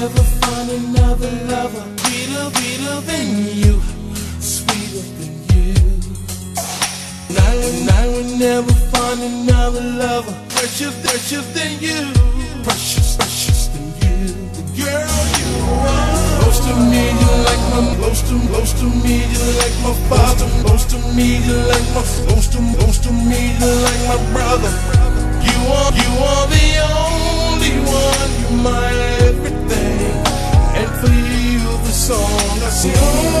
Never find another lover Sweeter, sweeter than you Sweeter than you. And I, and I will never find another lover Precious, precious than you. Precious, precious than you. The girl you are Close to me, you like my Close to, close to me, you like my father Close to me, you like my Close to, close to me, you like my brother. You are, you are the only one You might you the song I sing.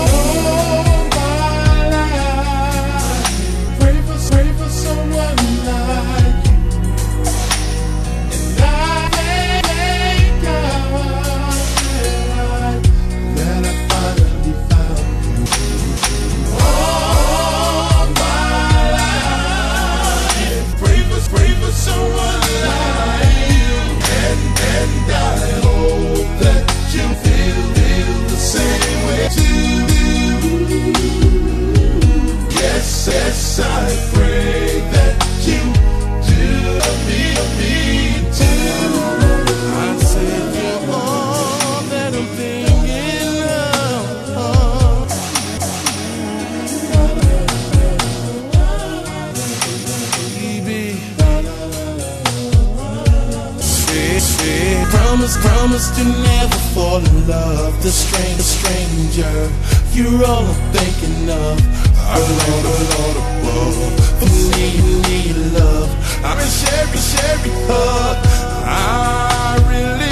Say, promise, promise to never fall in love. The stranger, stranger, you're all I'm thinking of. I Lord, Lord above. For me, you need love. I'm in Sherry, Sherry hug. I really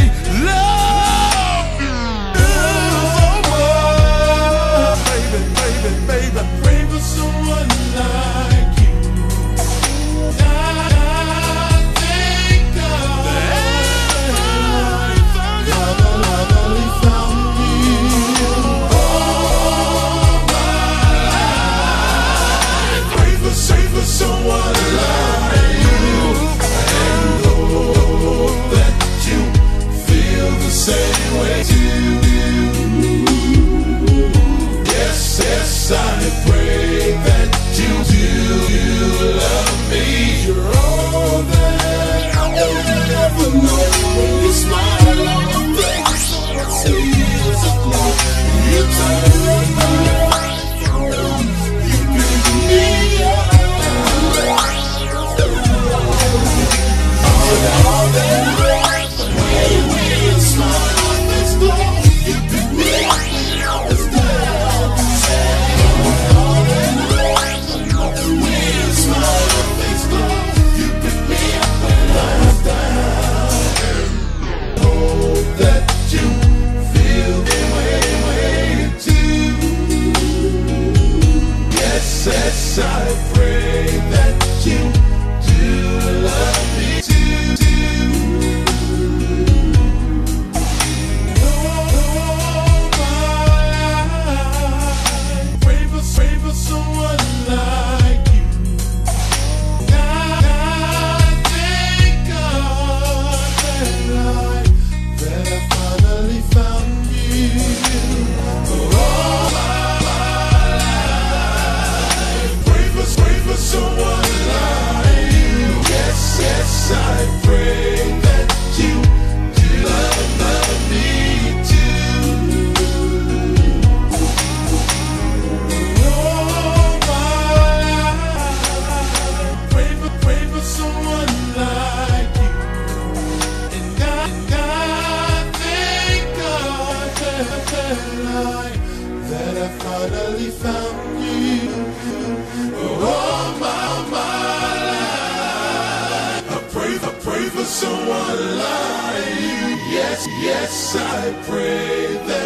someone like you. Yes, yes, I pray that.